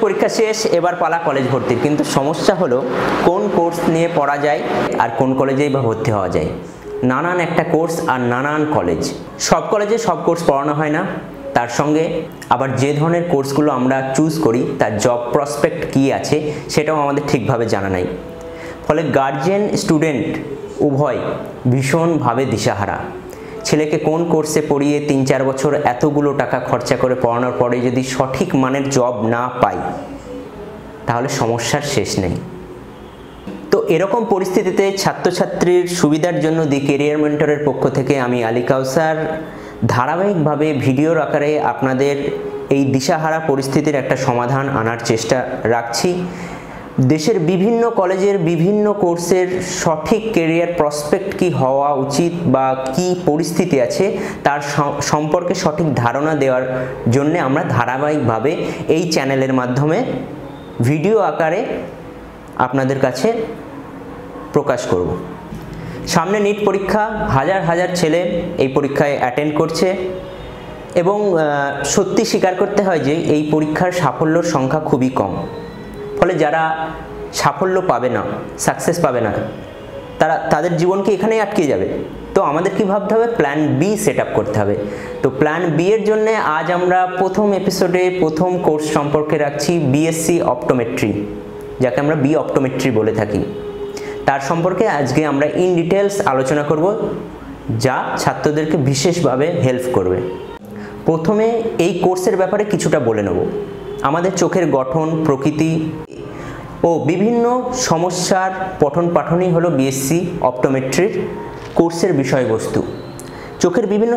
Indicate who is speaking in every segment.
Speaker 1: পরীক্ষা শেষ, এবার পালা কলেজ ভর্তির। কিন্তু সমস্যা হলো কোন কোর্স নিয়ে পড়া যায় আর কোন কলেজেই বা ভর্তি হওয়া যায়। নানান একটা কোর্স আর নানান কলেজ সব কলেজে সব কোর্স পড়ানো হয় না। তার সঙ্গে আবার যে ধরনের কোর্সগুলো আমরা চুজ করি, তার জব প্রসপেক্ট কী আছে, সেটাও আমাদের ঠিকভাবে জানা নাই। ফলে গার্জেন স্টুডেন্ট উভয় ভীষণভাবে দিশাহারা। ছেলেকে কোন কোর্সে পড়িয়ে তিন চার বছর এতগুলো টাকা খরচা করে পড়ানোর পরে যদি সঠিক মানের জব না পাই, তাহলে সমস্যার শেষ নেই। তো এরকম পরিস্থিতিতে ছাত্রছাত্রীর সুবিধার জন্য দি কেরিয়ার মেন্টরের পক্ষ থেকে আমি আলী কাউসার। ধারাবাহিকভাবে ভিডিওর আকারে আপনাদের এই দিশাহারা পরিস্থিতির একটা সমাধান আনার চেষ্টা রাখছি। দেশের বিভিন্ন কলেজের বিভিন্ন কোর্সের সঠিক কেরিয়ার প্রসপেক্ট কি হওয়া উচিত বা কি পরিস্থিতি আছে তার সম্পর্কে সঠিক ধারণা দেওয়ার জন্য আমরা ধারাবাহিকভাবে এই চ্যানেলের মাধ্যমে ভিডিও আকারে আপনাদের কাছে প্রকাশ করব। সামনে নিট পরীক্ষা, হাজার হাজার ছেলে এই পরীক্ষায় অ্যাটেন্ড করছে এবং সত্যি স্বীকার করতে হয় যে এই পরীক্ষার সাফল্যর সংখ্যা খুবই কম। ফলে যারা সাফল্য পাবে না সাকসেস পাবে না, তারা, তাদের জীবনকে এখানেই আটকে যাবে। তো আমাদের কি ভাবতে হবে? প্ল্যান বি সেট করতে হবে। তো প্ল্যান বি এর জন্য আজ আমরা প্রথম এপিসোডে প্রথম কোর্স সম্পর্কে রাখছি বিএসসি অপটোমেট্রি যাকে আমরা বি অপটোমেট্রি বলে থাকি। তার সম্পর্কে আজকে আমরা ইন ডিটেলস আলোচনা করব, যা ছাত্রদেরকে বিশেষভাবে হেল্প করবে। প্রথমে এই কোর্সের ব্যাপারে কিছুটা বলে নেব। আমাদের চোখের গঠন, প্রকৃতি ও বিভিন্ন সমস্যার পঠন পাঠনই হলো বিএসসি অপটোমেট্রির কোর্সের বিষয়বস্তু। চোখের বিভিন্ন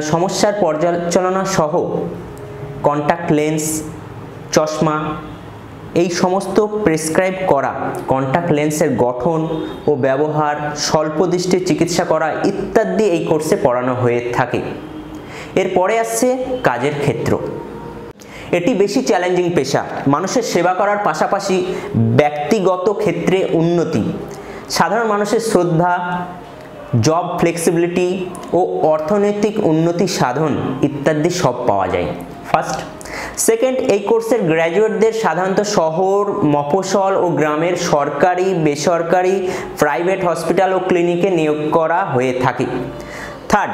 Speaker 1: সমস্যার পর্যালোচনা সহ কন্ট্যাক্ট লেন্স চশমা, এই সমস্ত প্রেসক্রাইব করা কন্ট্যাক্ট লেন্সের গঠন ও ব্যবহার, স্বল্প স্বল্পদৃষ্টি চিকিৎসা করা ইত্যাদি এই কোর্সে পড়ানো হয়ে থাকে। এরপরে আসছে কাজের ক্ষেত্র। এটি বেশি চ্যালেঞ্জিং পেশা। মানুষের সেবা করার পাশাপাশি ব্যক্তিগত ক্ষেত্রে উন্নতি। সাধারণ মানুষের শ্রদ্ধা জব ফ্লেক্সিবিলিটি ও অর্থনৈতিক উন্নতি সাধন ইত্যাদি সব পাওয়া যায়। ফার্স্ট সেকেন্ড এই কোর্সের গ্র্যাজুয়েটদের সাধারণত শহর মফসল ও গ্রামের সরকারি, বেসরকারি প্রাইভেট হসপিটাল ও ক্লিনিকে নিয়োগ করা হয়ে থাকে। থার্ড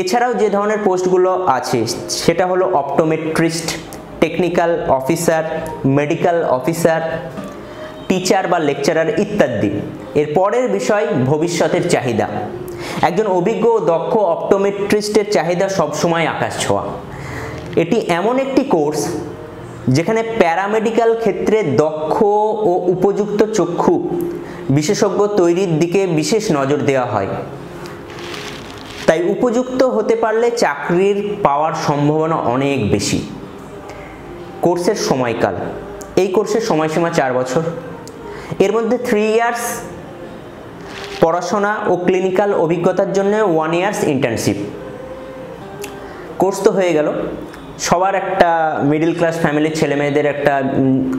Speaker 1: এছাড়াও যে ধরনের পোস্টগুলো আছে, সেটা হলো optometrist technical officer medical officer teacher বা লেকচারার ইত্যাদি। এর পরের বিষয় ভবিষ্যতের চাহিদা। একজন অভিজ্ঞ ও দক্ষ অপটোমেট্রিস্টের চাহিদা সবসময় আকাশ ছোঁয়া। এটি এমন একটি কোর্স যেখানে প্যারামেডিক্যাল ক্ষেত্রে দক্ষ ও উপযুক্ত চক্ষু বিশেষজ্ঞ তৈরির দিকে বিশেষ নজর দেওয়া হয়। তাই উপযুক্ত হতে পারলে চাকরির পাওয়ার সম্ভাবনা অনেক বেশি। কোর্সের সময়কাল। এই কোর্সের সময়সীমা চার বছর। এর মধ্যে থ্রি ইয়ার্স পড়াশোনা ও ক্লিনিক্যাল অভিজ্ঞতার জন্য ওয়ান ইয়ার্স ইন্টার্নশিপ কোর্স তো হয়ে গেল। সবার একটা মিডিল ক্লাস ফ্যামিলির ছেলে মেয়েদের একটা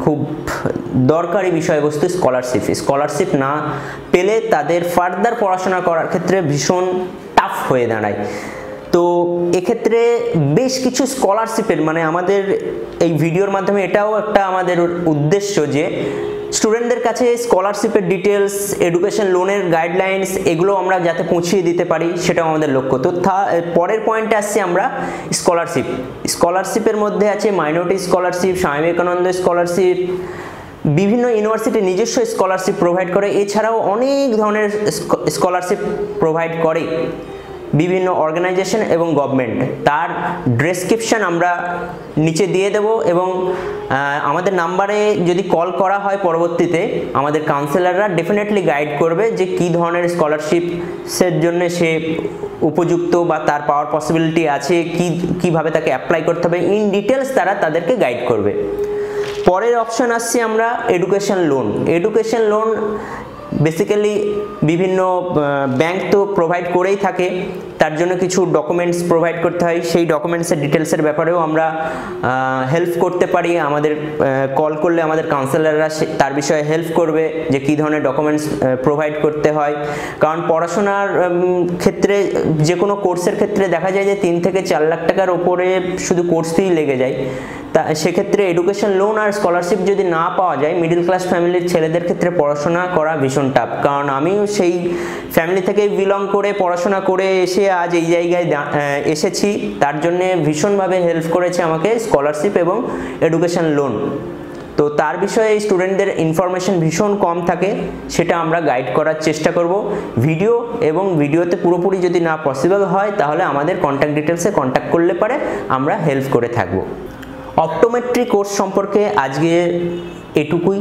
Speaker 1: খুব দরকারি বিষয়বস্তু স্কলারশিপ স্কলারশিপ না পেলে তাদের ফার্দার পড়াশোনা করার ক্ষেত্রে ভীষণ টাফ হয়ে দাঁড়ায়। তো এক্ষেত্রে বেশ কিছু স্কলারশিপের মানে আমাদের এই ভিডিওর মাধ্যমে এটাও একটা আমাদের উদ্দেশ্য যে স্টুডেন্টদের কাছে স্কলারশিপের ডিটেলস এডুকেশন লোনের গাইডলাইন্স এগুলো আমরা যাতে পৌঁছিয়ে দিতে পারি, সেটাও আমাদের লক্ষ্য। তো পরের পয়েন্টে আসছি আমরা স্কলারশিপ স্কলারশিপের মধ্যে আছে minority scholarship Swami Vivekananda scholarship বিভিন্ন ইউনিভার্সিটি নিজস্ব স্কলারশিপ প্রোভাইড করে। এছাড়াও অনেক ধরনের স্কলারশিপ প্রোভাইড করে। বিভিন্ন অর্গানাইজেশন এবং গভর্নমেন্ট। তার ডেসক্রিপশান আমরা নিচে দিয়ে দেব এবং আমাদের নাম্বারে যদি কল করা হয় পরবর্তীতে, আমাদের কাউন্সিলাররা ডেফিনেটলি গাইড করবে যে কি ধরনের স্কলারশিপসের জন্য সে উপযুক্ত বা তার পাওয়ার পসিবিলিটি আছে, কি, কীভাবে তাকে অ্যাপ্লাই করতে হবে ইন ডিটেলস তারা তাদেরকে গাইড করবে। পরের অপশন আসছে আমরা education loan education loan basically বিভিন্ন ব্যাংক তো প্রোভাইড করেই থাকে, তার জন্য কিছু ডকুমেন্টস প্রোভাইড করতে হয়। সেই ডকুমেন্টসের ডিটেলসের ব্যাপারেও আমরা হেল্প করতে পারি। আমাদের কল করলে আমাদের কাউন্সিলাররা তার বিষয়ে হেল্প করবে যে কী ধরনের ডকুমেন্টস প্রোভাইড করতে হয়। কারণ পড়াশোনার ক্ষেত্রে, যে কোনো কোর্সের ক্ষেত্রে দেখা যায় যে তিন থেকে চার লাখ টাকার ওপরে শুধু কোর্স লেগে যায়। তা সেক্ষেত্রে এডুকেশন লোন আর স্কলারশিপ যদি না পাওয়া যায় মিডিল ক্লাস ফ্যামিলির ছেলেদের ক্ষেত্রে পড়াশোনা করা ভীষণ টাফ কারণ আমিও সেই ফ্যামিলি থেকেই বিলং করে, পড়াশোনা করে এসে আজ এই জায়গায় এসেছি। তার জন্যে ভীষণভাবে হেল্প করেছে আমাকে স্কলারশিপ এবং এডুকেশন লোন তো তার বিষয়ে স্টুডেন্টদের ইনফরমেশন ভীষণ কম থাকে, সেটা আমরা গাইড করার চেষ্টা করব। ভিডিও এবং ভিডিওতে পুরোপুরি যদি না পসিবল হয়, তাহলে আমাদের কন্ট্যাক্ট ডিটেলসে কন্ট্যাক্ট করলে পারে আমরা হেল্প করে থাকব। অপটোমেট্রি কোর্স সম্পর্কে আজকে এটুকুই।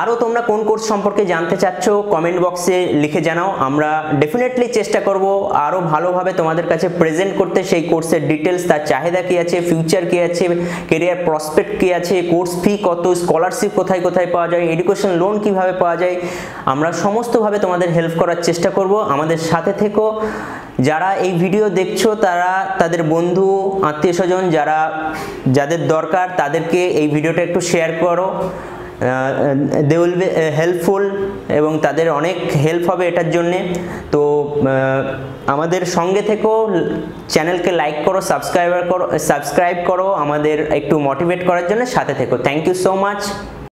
Speaker 1: আরও তোমরা কোন কোর্স সম্পর্কে জানতে চাচ্ছ কমেন্ট বক্সে লিখে জানাও। আমরা ডেফিনেটলি চেষ্টা করব আরও ভালোভাবে তোমাদের কাছে প্রেজেন্ট করতে। সেই কোর্সের ডিটেলস তার চাহিদা কী আছে ফিউচার কী আছে কেরিয়ার প্রসপেক্ট কী আছে কোর্স ফি কত স্কলারশিপ কোথায় কোথায় পাওয়া যায় এডুকেশন লোন কীভাবে পাওয়া যায়, আমরা সমস্তভাবে তোমাদের হেল্প করার চেষ্টা করব। আমাদের সাথে থেকো। যারা এই ভিডিও দেখছ, তারা তাদের বন্ধু, আত্মীয় স্বজন যারা, যাদের দরকার, তাদেরকে এই ভিডিওটা একটু শেয়ার করো। দে উইল বি হেল্পফুল এবং তাদের অনেক হেল্প হবে এটার জন্যে। তো আমাদের সঙ্গে থেকেও চ্যানেলকে লাইক করো সাবস্ক্রাইবার করো সাবস্ক্রাইব করো, আমাদের একটু মোটিভেট করার জন্য সাথে থেকো। Thank you so much